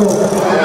Oh.